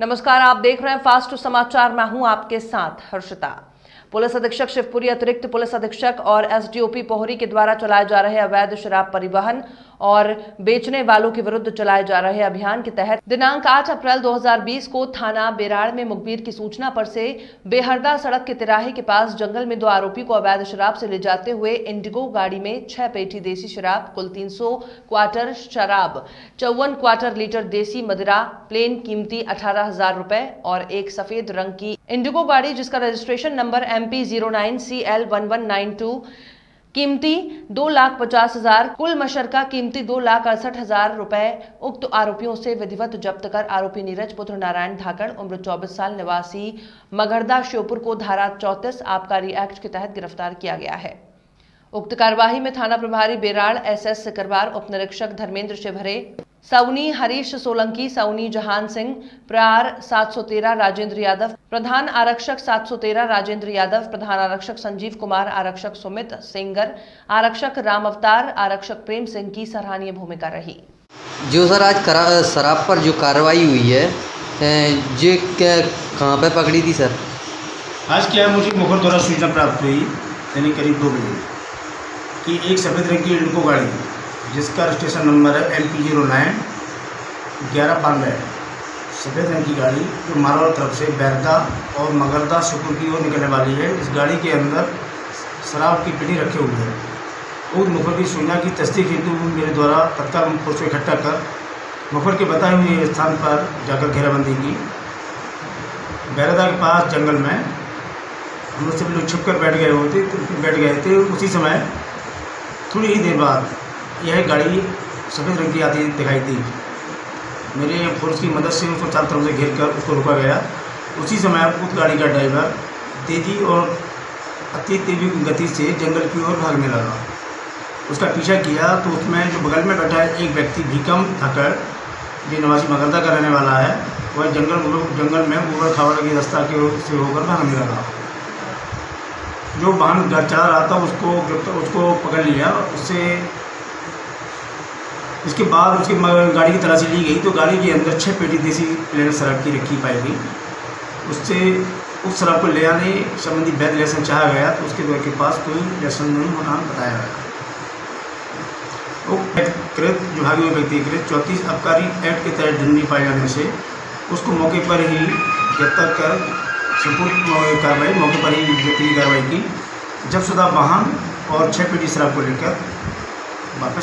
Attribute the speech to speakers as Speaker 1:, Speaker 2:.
Speaker 1: नमस्कार आप देख रहे हैं फास्ट समाचार। मैं हूँ आपके साथ हर्षिता। पुलिस अधीक्षक शिवपुरी, अतिरिक्त पुलिस अधीक्षक और एसडीओपी पोहरी के द्वारा चलाए जा रहे अवैध शराब परिवहन और बेचने वालों के विरुद्ध चलाए जा रहे अभियान के तहत दिनांक 8 अप्रैल 2020 को थाना बेराड़ में मुखबिर की सूचना पर से बेहरदा सड़क के तिराहे के पास जंगल में दो आरोपी को अवैध शराब से ले जाते हुए इंडिगो गाड़ी में छह पेटी देसी शराब, कुल 300 क्वार्टर शराब, चौवन क्वार्टर लीटर देसी मदिरा, प्लेन कीमती अठारह हज़ार और एक सफ़ेद रंग की इंडिगो गाड़ी जिसका registration number M P zero nine C L one one nine two, कीमती दो लाख पचास हज़ार, कुल मशरका कीमती दो लाख अड़सठ हज़ार रुपए, उक्त आरोपियों से विधिवत जब्त कर आरोपी नीरज पुत्र नारायण धाकड़ उम्र 24 साल, निवासी मगरदा श्योपुर को धारा चौतीस आबकारी एक्ट के तहत गिरफ़्तार किया गया है। उक्त कार्यवाही में थाना प्रभारी बेराड़ एस एस सिकरवार, उप निरीक्षक धर्मेंद्र शिवहरे सवनी हरीश सोलंकी सवनी जहान सिंह प्रहार 713 राजेंद्र यादव प्रधान आरक्षक 713 राजेंद्र यादव प्रधान आरक्षक संजीव कुमार आरक्षक सुमित सिंगर आरक्षक राम अवतार आरक्षक प्रेम सिंह की सराहनीय भूमिका रही।
Speaker 2: जो सर आज शराब पर जो कार्रवाई हुई है जो कहाँ पे पकड़ी थी सर?
Speaker 3: आज क्या मुझे मुखर द्वारा सूचना प्राप्त हुई यानी करीब दो बजे कि एक सफ़ेद रंग की इंडिको गाड़ी जिसका रजिस्ट्रेशन नंबर है एम पी ज़ीरो नाइन ग्यारह बानवे सफ़ेद रंग की गाड़ी जो मारवाड़ तरफ़ से बैरदा और मगरदा शुक्र की ओर निकलने वाली है। इस गाड़ी के अंदर शराब की पेटी रखे हुए है। उस मुखर की सूचना की तस्दीक हेतु मेरे द्वारा तत्काल पुलिस इकट्ठा कर मुखर के बताए हुए स्थान पर जाकर घेराबंदी की। बैरदा के पास जंगल में हम लोग सब लोग छिप कर बैठ गए होते, बैठ गए थे। उसी समय थोड़ी ही देर बाद यह गाड़ी सफ़ेद रंग की आती दिखाई दी। मेरे फोर्स की मदद से उसको चारों तरफ़ से घेर कर उसको रोका गया। उसी समय उस गाड़ी का ड्राइवर तेज़ी और अति तेज़ी गति से जंगल की ओर भागने लगा। उसका पीछा किया तो उसमें जो बगल में बैठा एक व्यक्ति भीकम थकर, जो नवासी मगरदा का रहने वाला है, वह जंगल जंगल में उबड़ खाबड़ की रास्ता के से होकर भागने लगा। जो वाहन घर चला रहा था, उसको उसको पकड़ लिया। उससे इसके बाद उसकी गाड़ी की तलाशी ली गई तो गाड़ी के अंदर छः पेटी देसी प्लेन शराब की रखी पाई गई। उससे उस शराब को ले आने संबंधी वैध लाइसेंस चाहा गया तो उसके के पास कोई लाइसेंस नहीं होना बताया गया। कृत जो भागी हुए व्यक्ति कृत, चौंतीस आबकारी एक्ट के तहत दंडी पाए जाने से उसको मौके पर ही गिरफ़्तार कर संपूर्ण कार्रवाई, मौके पर ही की कार्रवाई की। जब सुधा वाहन और छः पेटी शराब को लेकर वापस